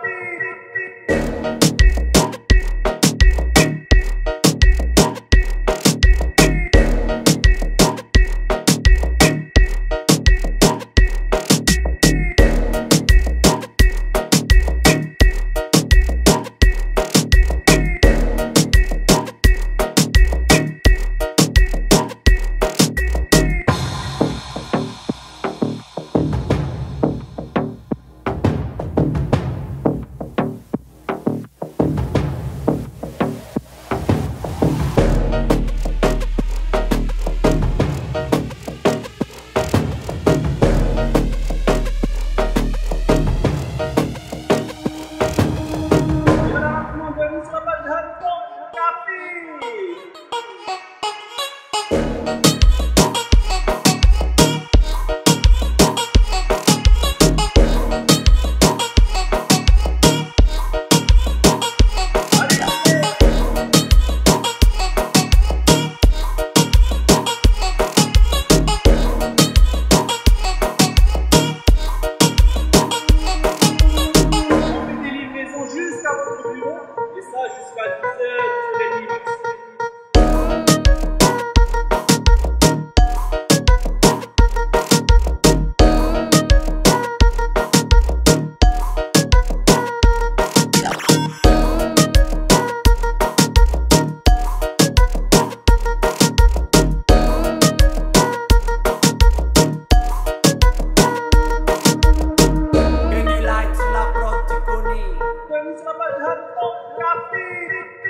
Happy don't got me.